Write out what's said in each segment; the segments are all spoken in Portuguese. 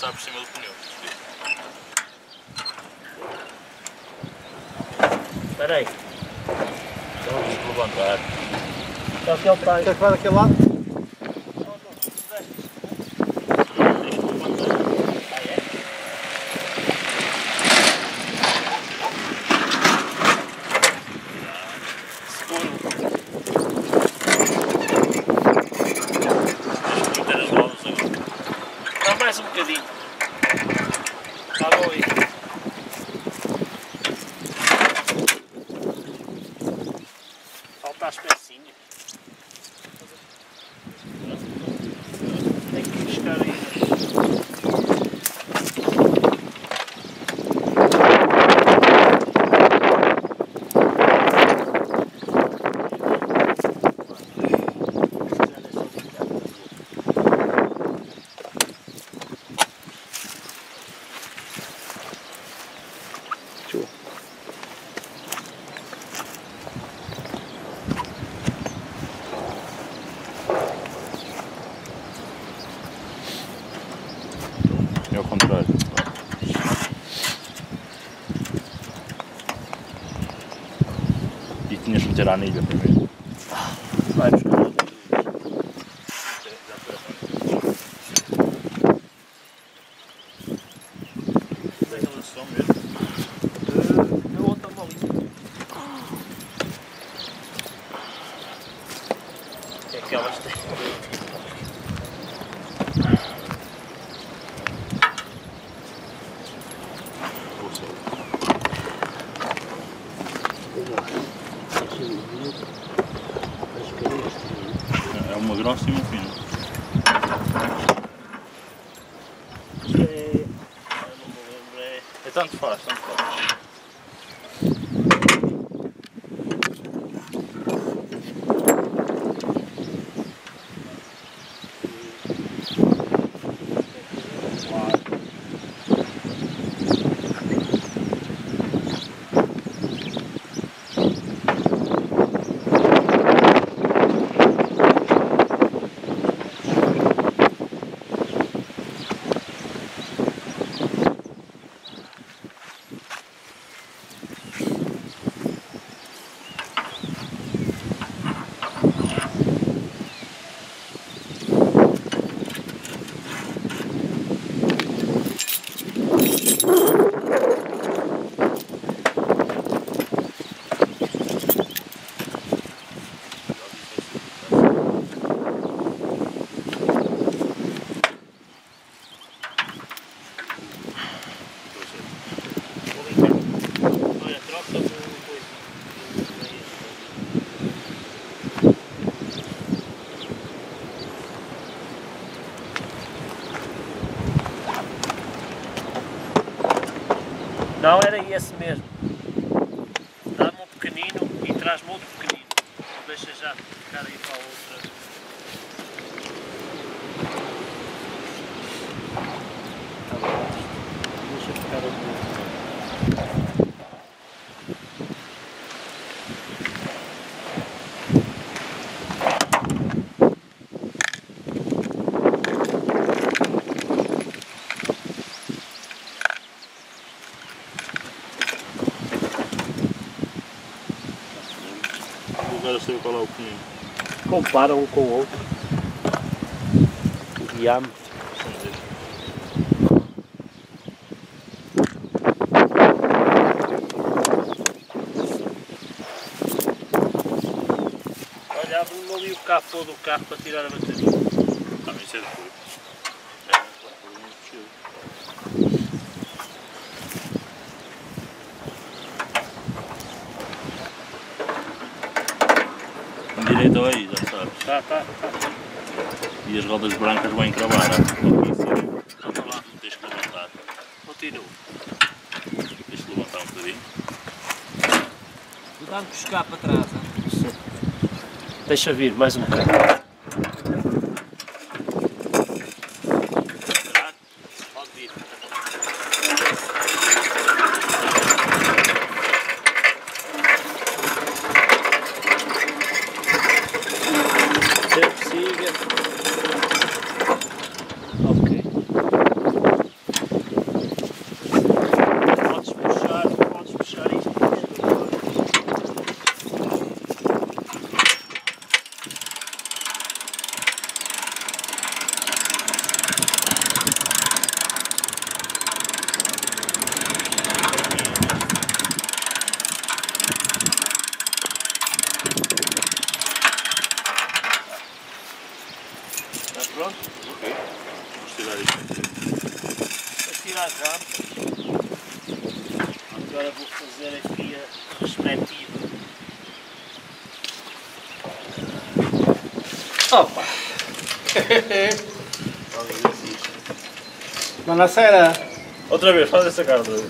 passar por cima do pneu. Espera aí. Vamos levantar. Só que ele está aí. Quer que vá daquele lado? Deixa-me levantar. Seguro. Deixa-me meter as rodas agora. Dá mais um bocadinho. Está bom aí. Falta as pecinhas. Tem que buscar aí. É ao contrário. E tinhas que meter a anilha primeiro. Vai buscar. Aquela som mesmo. A outra bolinha. É aquelas que têm. É uma grossa e uma fina. É. É. É tanto faz, tanto faz. Olha, troca com coisa. Não era esse mesmo. Dá-me um pequenino e traz-me outro pequenino. Deixa já ficar aí para a outra. Tá bom. Deixa ficar aqui. Agora sei qual é o caminho. compara um com o outro. O diâmetro. Olha, abre ali o capô do carro para tirar a bateria. Também isso é depois. É, pá, por um puxado. Direito aí, já sabes. Tá, tá, tá. E as rodas brancas vão encravar. aqui em cima. Anda lá, tens que levantar. Continua. Que levantar um bocadinho. Cuidado de buscar para trás. hein? Deixa vir mais um bocado. Pode vir. Sempre siga. Ok. às rampas. Agora vou respectiva. Opa! Buonasera. Outra vez, faz essa cara outra vez.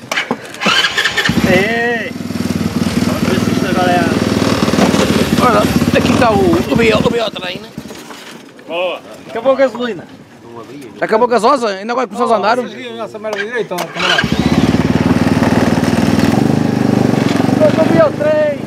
Ei! Vamos ver se isto agora é. Olha, aqui está o, o, bio, o biotrem. Boa! Acabou a gasolina. Acabou a gasosa? Ainda agora começamos a andar? Vocês viram essa merda direita, camarada? O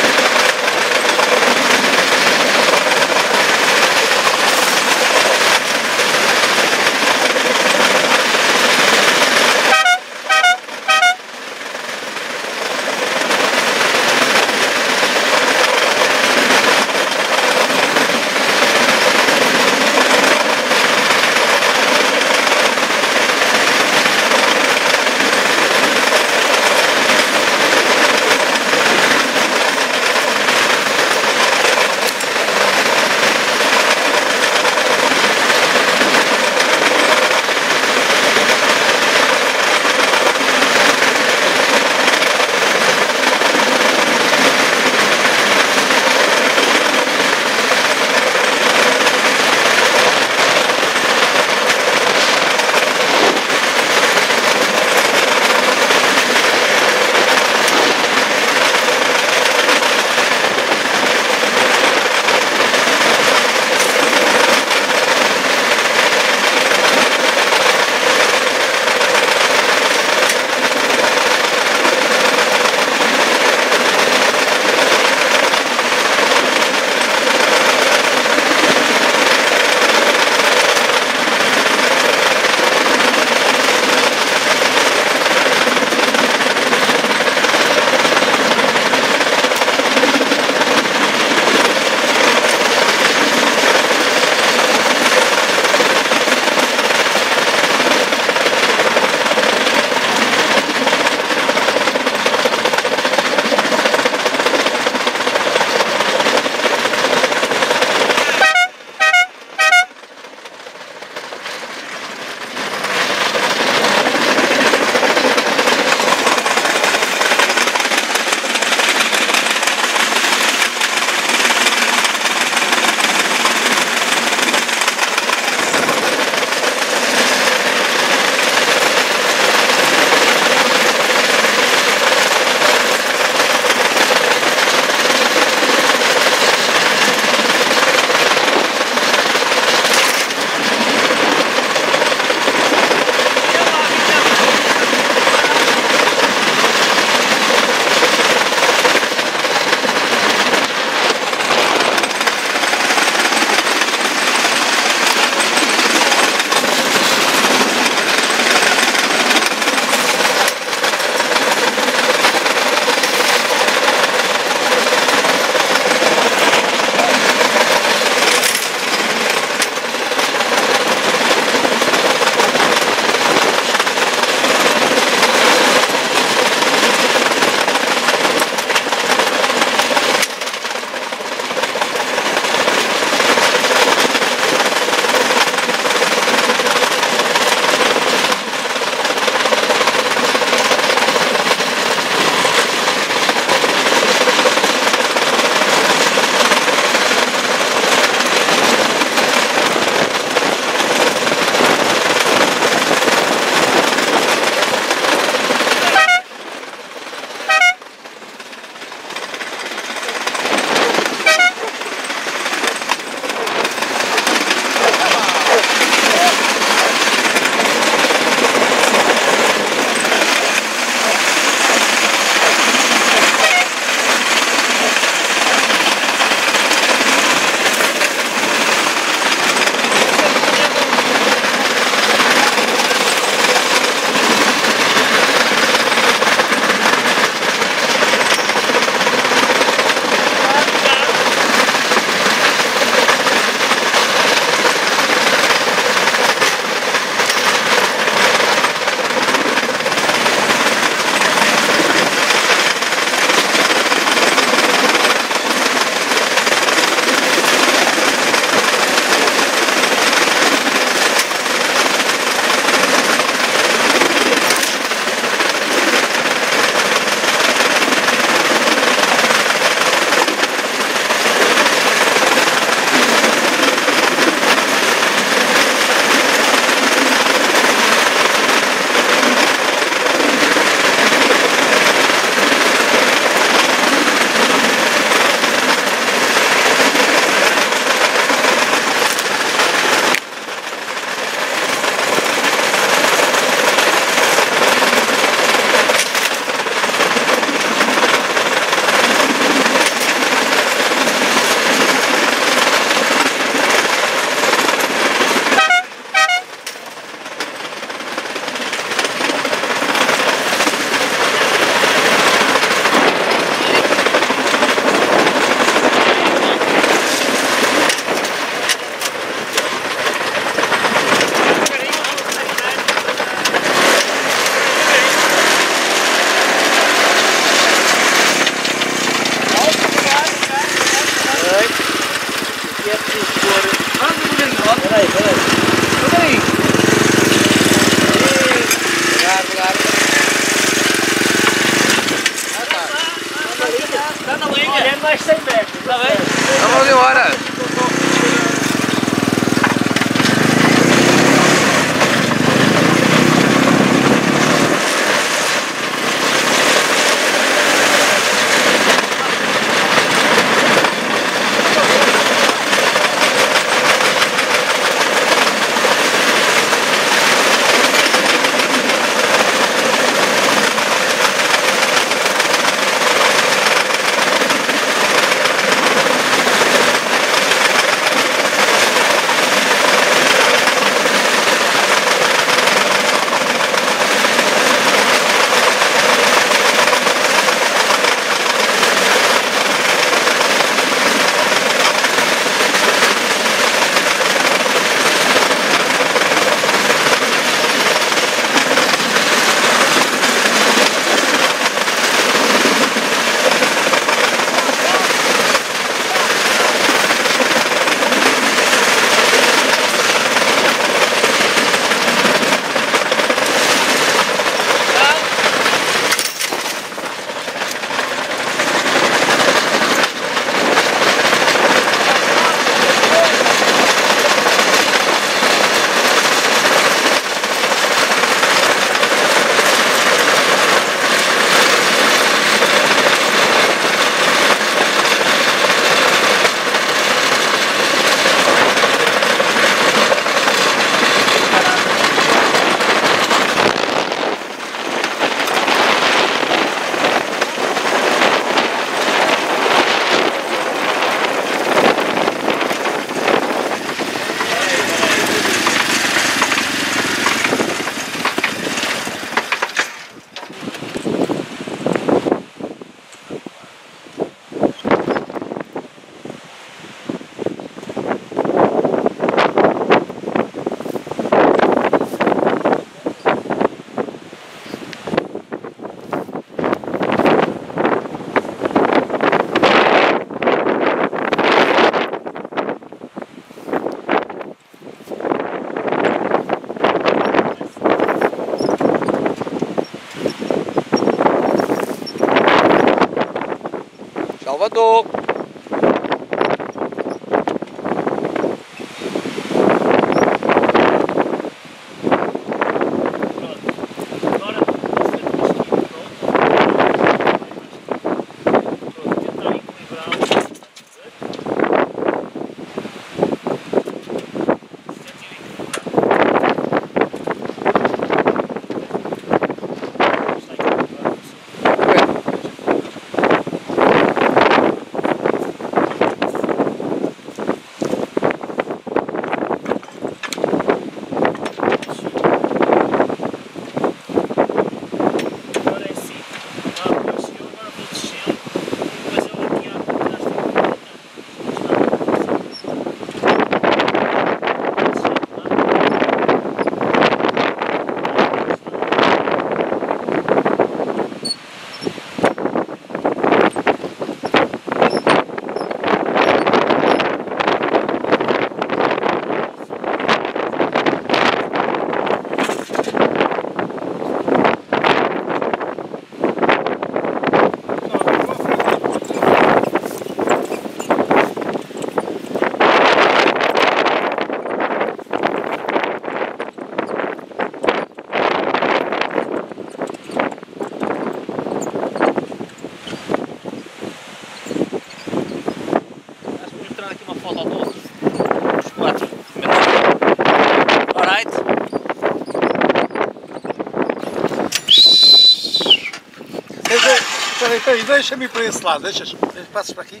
deixa-me ir para esse lado, deixas, passas para aqui.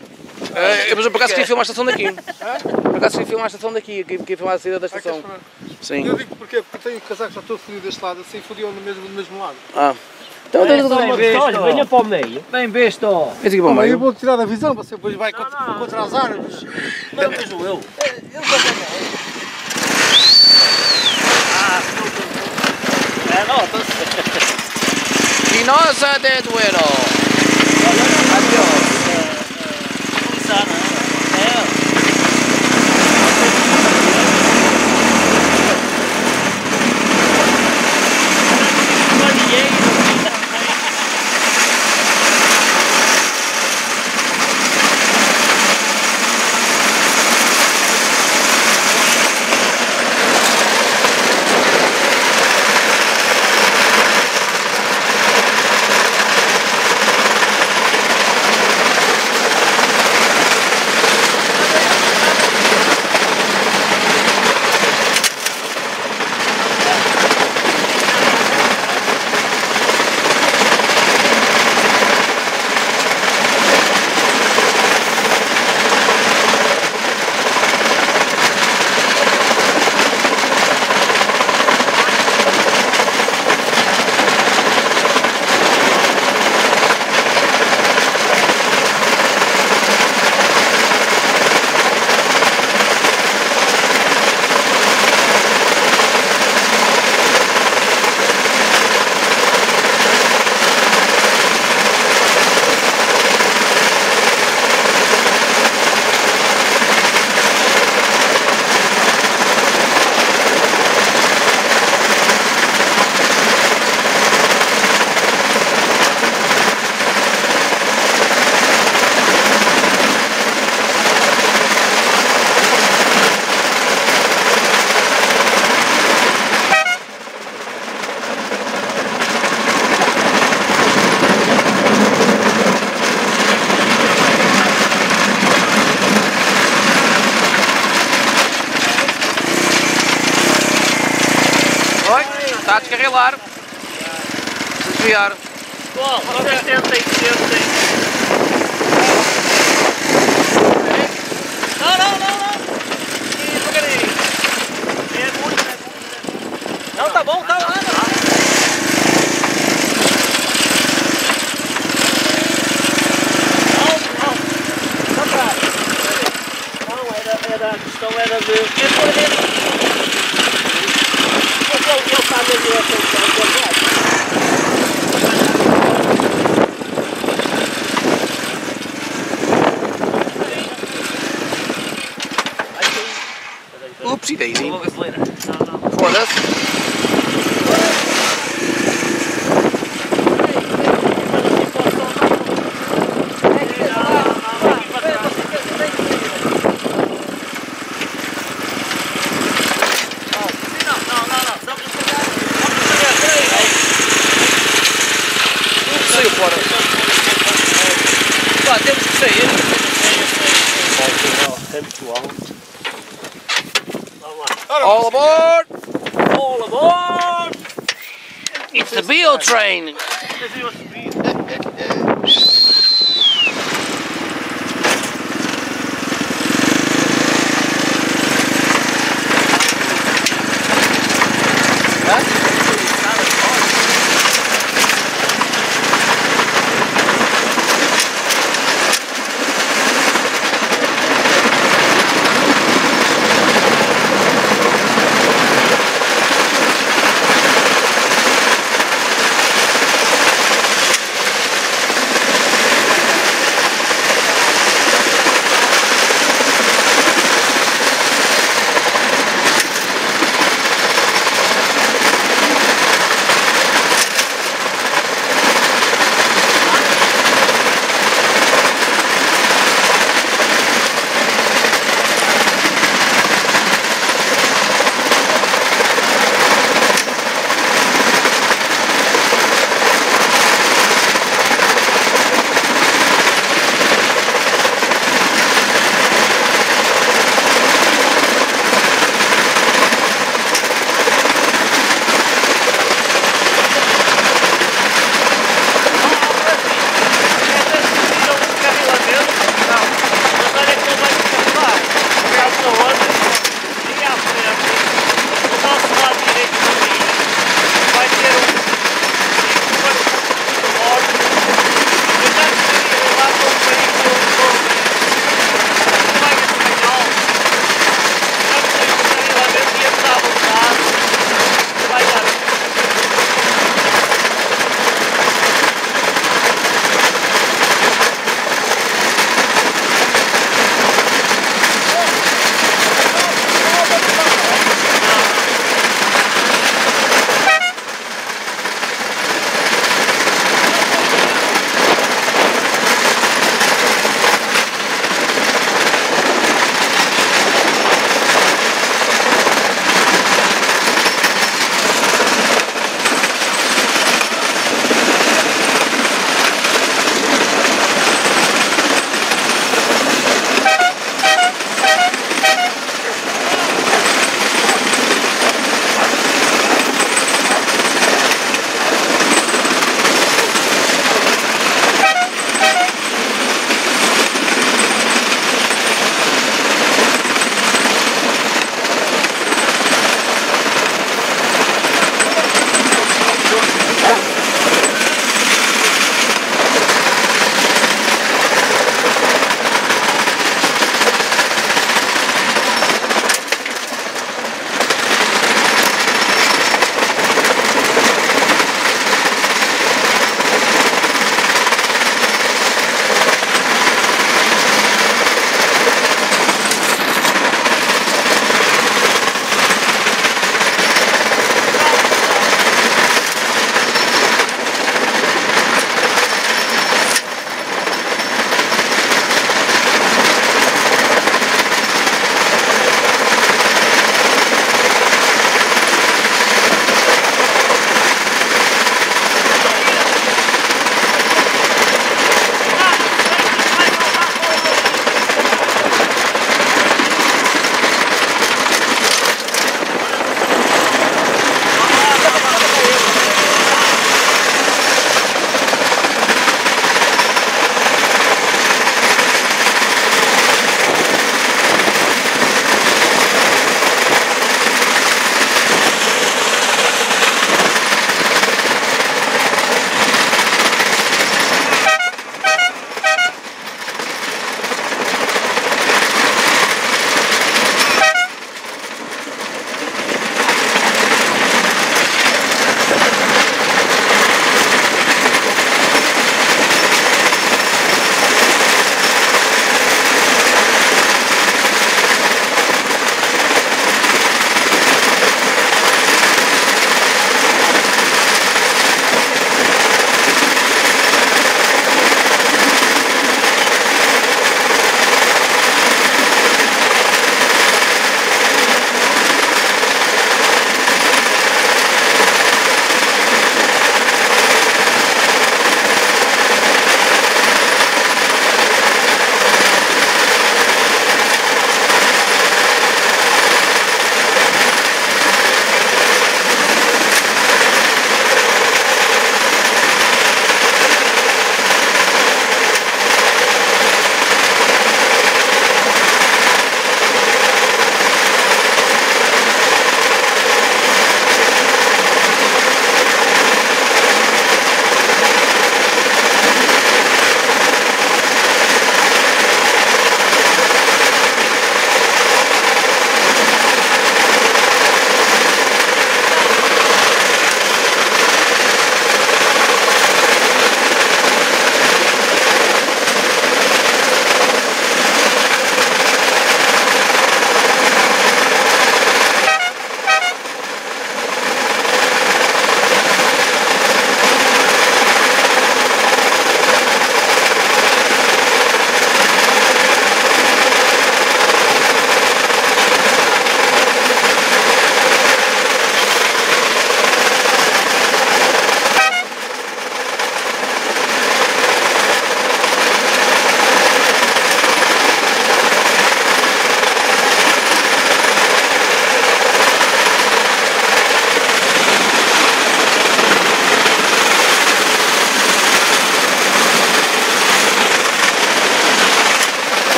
É, eu por acaso queria filmar a estação daqui. Por acaso queria filmar a estação daqui, queria filmar a saída da estação. Sim. Eu digo porque, porque tenho o casaco já todo fodido deste lado, assim fodiam no mesmo, no mesmo lado. Ah. Então Olha, deixa eu dar uma olha, venha para o meio. Bem besta, ó. Vem aqui para o Mas eu meio. vou tirar da visão, você depois vai contra, contra as árvores. Não, mesmo eu. É, não, estou Vinosa de Duero. Adiós. utilizar, não é?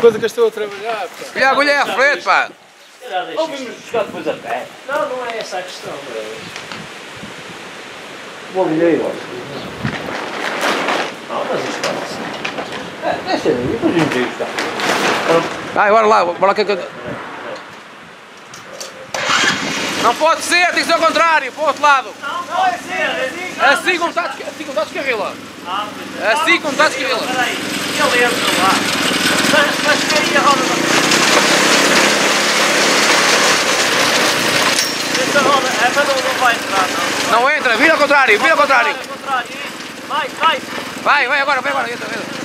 Coisa que eu estou a trabalhar. pá. Olha a agulha aí à frente, pá. Ou vimos buscar depois a pé. Não, não é essa a questão. bro. Vou olhar Não, mas isto pode ser. É, deixa aí, depois vimos aí buscar. Vai, bora lá, bora lá que eu... Não pode ser, tem que ser ao contrário, para o outro lado. Não, pode ser. é assim. Assim como está, de- assim como está de escarrila. Ah, pois é. Assim como está de escarrila. Espera aí, ele entra lá. Não... Entra, vira ao contrário, vira ao contrário. Vai, vai. Vai, vai agora, vai agora, entra, entra.